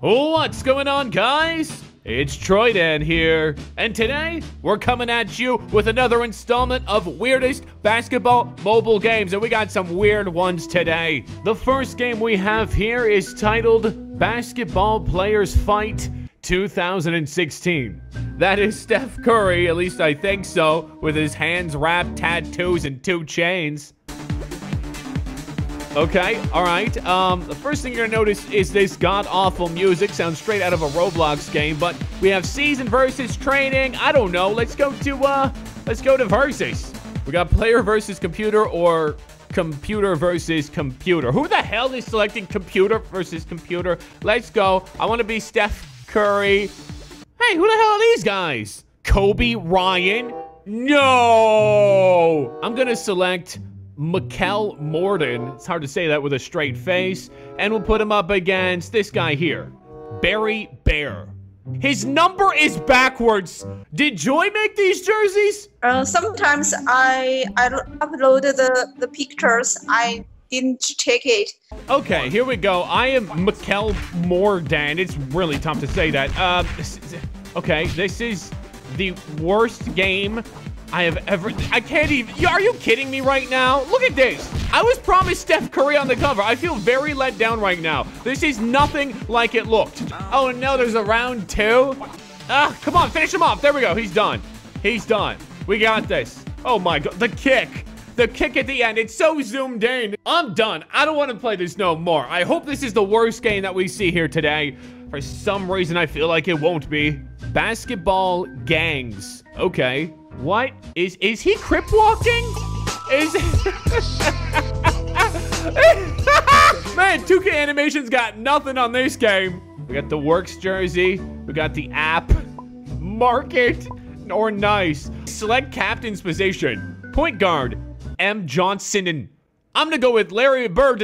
What's going on, guys? It's Troydan here, and today we're coming at you with another installment of weirdest basketball mobile games, and we got some weird ones today. The first game we have here is titled Basketball Players Fight 2016. That is Steph Curry, at least I think so, with his hands wrapped, tattoos, and two chains. Okay, all right. Um, the first thing you're gonna notice is this god-awful music. Sounds straight out of a Roblox game, but we have season versus training. I don't know. Let's go to, uh, let's go to versus. We got player versus computer or computer versus computer. Who the hell is selecting computer versus computer? Let's go. I want to be Steph Curry. Hey, who the hell are these guys? Kobe Ryan? No! I'm gonna select Mikel Morden. It's hard to say that with a straight face. And we'll put him up against this guy here, Barry Bear. His number is backwards. Did Joy make these jerseys? Uh, sometimes I I upload the the pictures. I didn't check it. Okay, here we go. I am Mikel Morden. It's really tough to say that. Uh, okay, this is the worst game I have ever... I can't even... Are you kidding me right now? Look at this. I was promised Steph Curry on the cover. I feel very let down right now. This is nothing like it looked. Oh, no, there's a round two. Ah, come on, finish him off. There we go. He's done. He's done. We got this. Oh, my God. The kick. The kick at the end. It's so zoomed in. I'm done. I don't want to play this no more. I hope this is the worst game that we see here today. For some reason, I feel like it won't be. Basketball gangs. Okay. What? Is is he crip walking? Is Man, 2K Animations got nothing on this game. We got the Works jersey. We got the app. Market. Or nice. Select captain's position. Point guard. M. Johnson I'm gonna go with Larry Bird.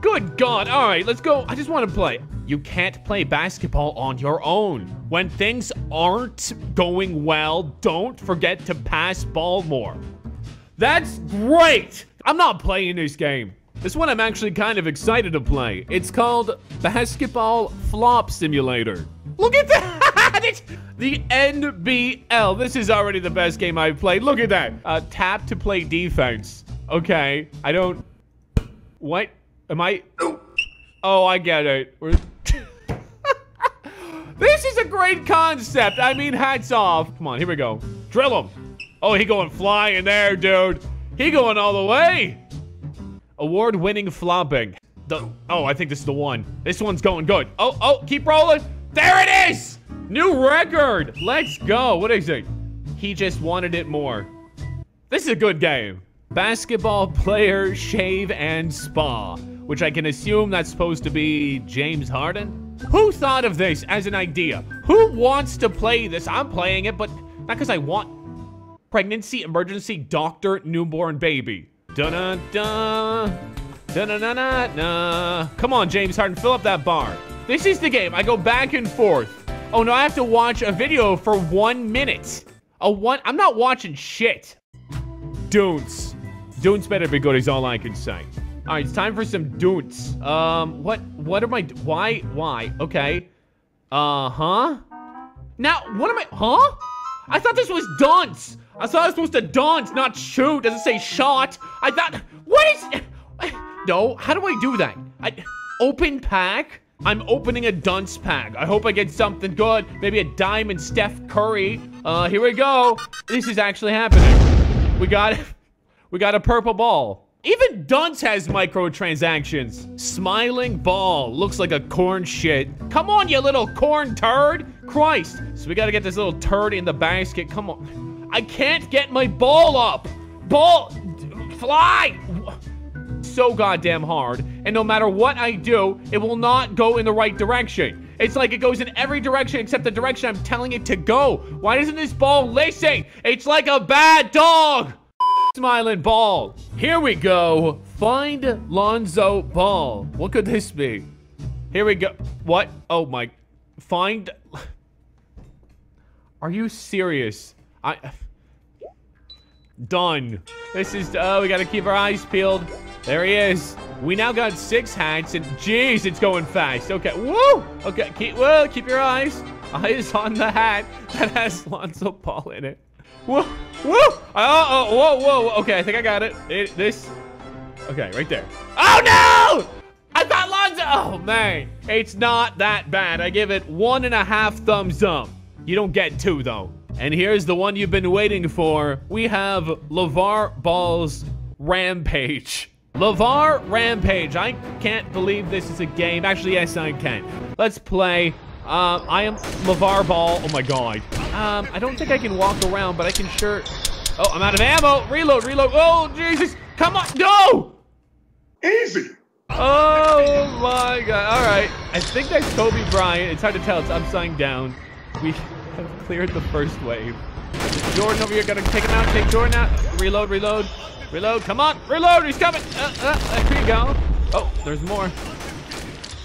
Good God. All right, let's go. I just want to play. You can't play basketball on your own. When things aren't going well, don't forget to pass ball more. That's great! I'm not playing this game. This one I'm actually kind of excited to play. It's called Basketball Flop Simulator. Look at that! the NBL. This is already the best game I've played. Look at that. Uh, tap to play defense. Okay. I don't... What? Am I... Oh, I get it. We're... This is a great concept. I mean, hats off. Come on, here we go. Drill him. Oh, he going flying in there, dude. He going all the way. Award-winning flopping. The, oh, I think this is the one. This one's going good. Oh, oh, keep rolling. There it is. New record. Let's go. What is it? He just wanted it more. This is a good game. Basketball player, shave, and spa. Which I can assume that's supposed to be James Harden. Who thought of this as an idea? Who wants to play this? I'm playing it, but not because I want. Pregnancy, emergency, doctor, newborn baby. Dun-dun-dun. Da. Come on, James Harden, fill up that bar. This is the game. I go back and forth. Oh no, I have to watch a video for one minute. A one. I'm not watching shit. Dunes. Dunes better be good is all I can say. All right, it's time for some dudes. Um, what, what am I, why, why? Okay. Uh-huh. Now, what am I, huh? I thought this was dance. I thought I was supposed to dance, not shoot. Does it say shot. I thought, what is, no, how do I do that? I, open pack? I'm opening a dunce pack. I hope I get something good. Maybe a diamond Steph Curry. Uh, here we go. This is actually happening. We got, we got a purple ball. Even Dunce has microtransactions. Smiling ball. Looks like a corn shit. Come on, you little corn turd. Christ. So we gotta get this little turd in the basket. Come on. I can't get my ball up. Ball. Fly. So goddamn hard. And no matter what I do, it will not go in the right direction. It's like it goes in every direction except the direction I'm telling it to go. Why doesn't this ball listen? It's like a bad dog. Smiling ball. Here we go. Find Lonzo Ball. What could this be? Here we go. What? Oh my. Find. Are you serious? I. Done. This is. Oh, we gotta keep our eyes peeled. There he is. We now got six hats, and jeez, it's going fast. Okay, whoa. Okay, keep, whoa, keep your eyes. Eyes on the hat that has Lonzo Ball in it. Whoa, Uh, uh, uh, whoa. Oh, oh, whoa, whoa. Okay, I think I got it. it this. Okay, right there. Oh, no! I got Lonzo. Oh, man. It's not that bad. I give it one and a half thumbs up. You don't get two, though. And here's the one you've been waiting for. We have LaVar Ball's Rampage. LaVar Rampage. I can't believe this is a game. Actually, yes, I can. Let's play. Um, I am LaVar Ball. Oh, my God. Um, I don't think I can walk around, but I can sure... Oh, I'm out of ammo. Reload, reload. Oh, Jesus. Come on. Go! Easy. Oh, my God. All right. I think that's Kobe Bryant. It's hard to tell. It's upside down. We have cleared the first wave. Jordan over here. Gotta take him out. Take Jordan out. Reload, reload. Reload. Come on. Reload. He's coming. Uh, uh, there you go. Oh, there's more.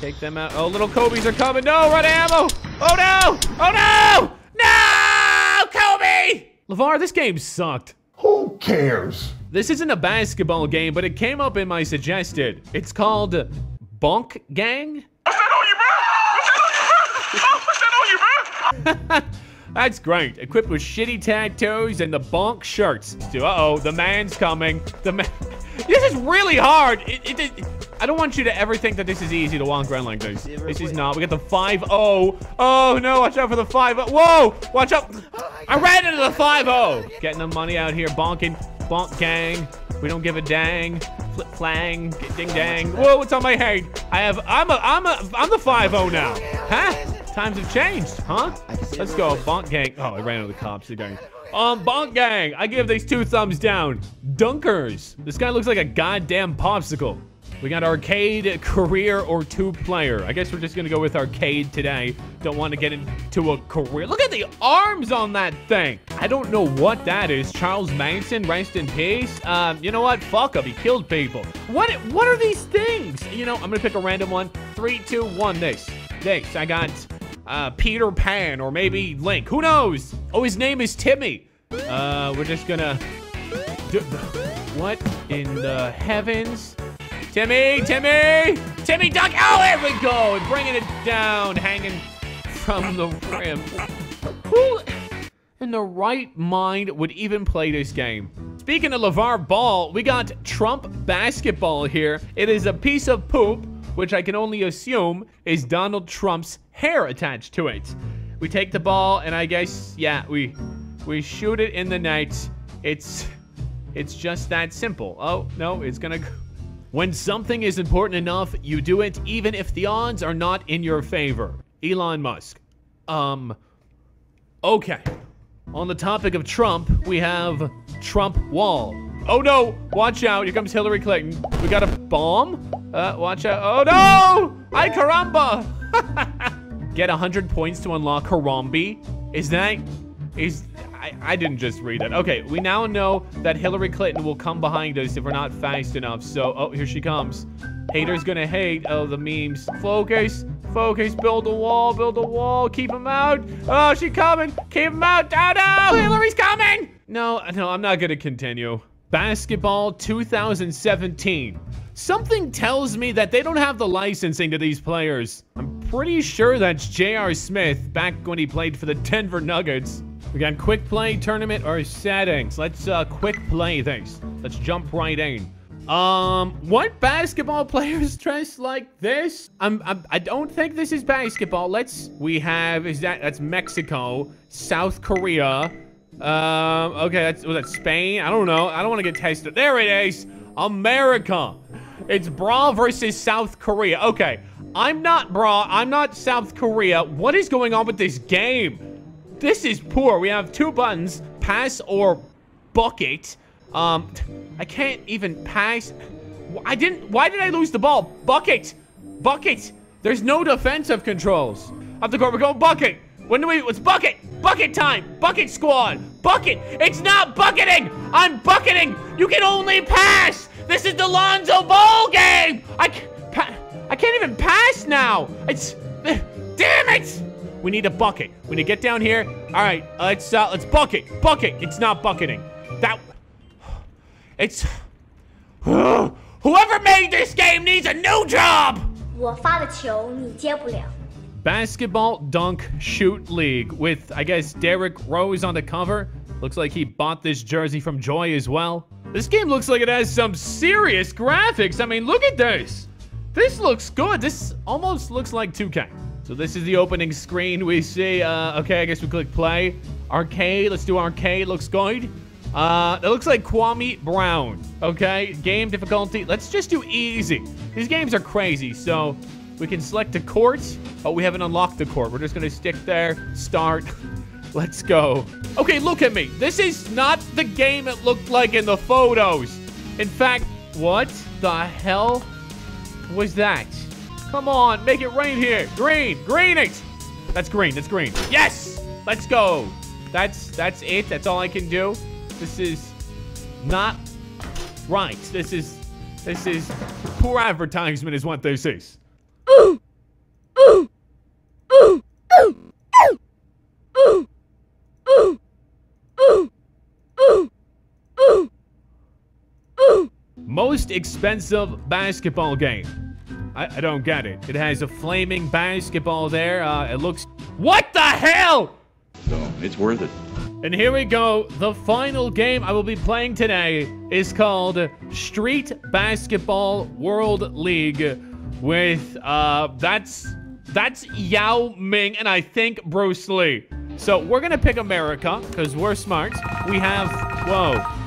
Take them out. Oh, little Kobe's are coming. No, run ammo. Oh, no. Oh, no. LaVar, this game sucked. Who cares? This isn't a basketball game, but it came up in my suggested. It's called Bonk Gang. What's that on you, bro? What's that on you, bro? What's that on you, bro? That's great. Equipped with shitty tattoos and the bonk shirts. Uh-oh, the man's coming. The man. This is really hard. It, it, it, I don't want you to ever think that this is easy to walk around like this. This is not. We got the 5-0. Oh, no. Watch out for the 5-0. Whoa. Watch out. I ran into the 5-0. Getting the money out here. Bonking. Bonk gang. We don't give a dang. Flip flang. Ding dang. Whoa, what's on my head? I have, I'm a, I'm a, I'm the 5-0 now. Huh? Times have changed, huh? Let's go. Bonk gang. Oh, I ran into the cops again. Um, Bonk Gang, I give these two thumbs down. Dunkers. This guy looks like a goddamn popsicle. We got arcade, career, or two player. I guess we're just gonna go with arcade today. Don't want to get into a career. Look at the arms on that thing. I don't know what that is. Charles Manson, rest in peace. Um, you know what? Fuck him. He killed people. What? What are these things? You know, I'm gonna pick a random one. Three, two, one. This. This. I got uh, Peter Pan or maybe Link. Who knows? Oh, his name is Timmy. Uh, we're just gonna... Do, what in the heavens? Timmy, Timmy, Timmy duck. Oh, there we go. Bringing it down, hanging from the rim. Who in the right mind would even play this game? Speaking of LaVar Ball, we got Trump basketball here. It is a piece of poop, which I can only assume is Donald Trump's hair attached to it. We take the ball, and I guess, yeah, we we shoot it in the night. It's it's just that simple. Oh, no, it's gonna When something is important enough, you do it even if the odds are not in your favor. Elon Musk. Um, okay. On the topic of Trump, we have Trump wall. Oh no, watch out, here comes Hillary Clinton. We got a bomb? Uh, watch out, oh no! Ay caramba! Get 100 points to unlock Harambe. Is that, is, I, I didn't just read it. Okay, we now know that Hillary Clinton will come behind us if we're not fast enough. So, oh, here she comes. Haters gonna hate. Oh, the memes. Focus. Focus. Build a wall. Build a wall. Keep him out. Oh, she coming. Keep him out. Oh, no. Hillary's coming. No, no, I'm not gonna continue. Basketball 2017. Something tells me that they don't have the licensing to these players. I'm pretty sure that's J.R. Smith back when he played for the Denver Nuggets. We got quick play tournament or settings. Let's uh, quick play things. Let's jump right in. Um, what basketball players dress like this? I'm, I'm, I don't think this is basketball. Let's, we have, is that, that's Mexico, South Korea. Um, okay, that's, was that Spain? I don't know. I don't want to get tested. There it is. America. It's Bra versus South Korea. Okay, I'm not Bra. I'm not South Korea. What is going on with this game? This is poor. We have two buttons, pass or bucket. Um, I can't even pass. I didn't, why did I lose the ball? Bucket, bucket. There's no defensive controls. Up the court, we're going bucket. When do we, it's bucket, bucket time, bucket squad, bucket. It's not bucketing. I'm bucketing. You can only pass. This is the Lonzo Ball game. I, I can't even pass now. It's, damn it. We need a bucket. We need to get down here. All right, let's uh, let's bucket. Bucket. It's not bucketing. That. It's. Whoever made this game needs a new job! 我发的球你接不了。 Basketball Dunk Shoot League with, I guess, Derrick Rose on the cover. Looks like he bought this jersey from Joy as well. This game looks like it has some serious graphics. I mean, look at this. This looks good. This almost looks like 2K. So this is the opening screen. We see, uh, okay, I guess we click play. Arcade, let's do arcade. Looks good. Uh, it looks like Kwame Brown. Okay, game difficulty. Let's just do easy. These games are crazy, so we can select a court. Oh, we haven't unlocked the court. We're just gonna stick there, start. Let's go. Okay, look at me. This is not the game it looked like in the photos. In fact, what the hell was that? Come on, make it rain here. Green, green it. That's green, that's green. Yes, let's go. That's, that's it. That's all I can do. This is not right. This is, this is poor advertisement is what this is. Most expensive basketball game. I, I don't get it. It has a flaming basketball there. Uh, it looks. What the hell? So it's worth it. And here we go. The final game I will be playing today is called Street Basketball World League with uh that's that's Yao Ming and I think Bruce Lee. So we're gonna pick America because we're smart. We have whoa.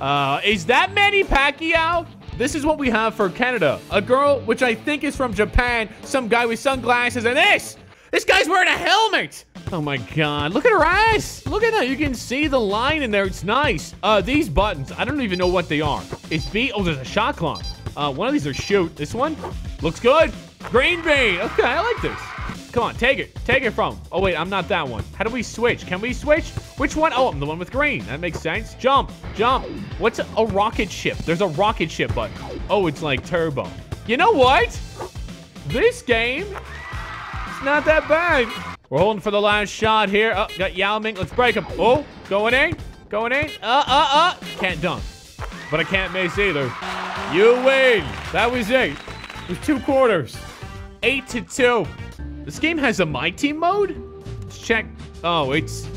Uh is that Manny Pacquiao? This is what we have for Canada. A girl which I think is from Japan, some guy with sunglasses, and this! This guy's wearing a helmet! Oh my god, look at her ass! Look at that, you can see the line in there, it's nice. Uh, these buttons, I don't even know what they are. It's B, oh, there's a shot clock. Uh, one of these are shoot. This one looks good. Green bean, okay, I like this. Come on, take it, take it from. Oh wait, I'm not that one. How do we switch? Can we switch? Which one? Oh, I'm the one with green. That makes sense. Jump, jump. What's a, a rocket ship? There's a rocket ship button. Oh, it's like turbo. You know what? This game it's not that bad. We're holding for the last shot here. Oh, got Yao Ming. Let's break him. Oh, going in. Going in. Uh, uh, uh. Can't dunk. But I can't miss either. You win. That was it. It was two quarters. Eight to two. This game has a My Team mode? Let's check. Oh, it's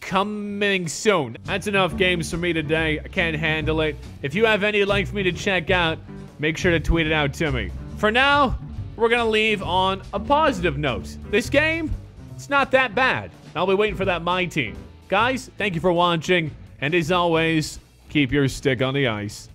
coming soon. That's enough games for me today. I can't handle it. If you have any you'd like for me to check out, make sure to tweet it out to me. For now, we're gonna leave on a positive note. This game, it's not that bad. I'll be waiting for that my team. Guys, thank you for watching, and as always, keep your stick on the ice.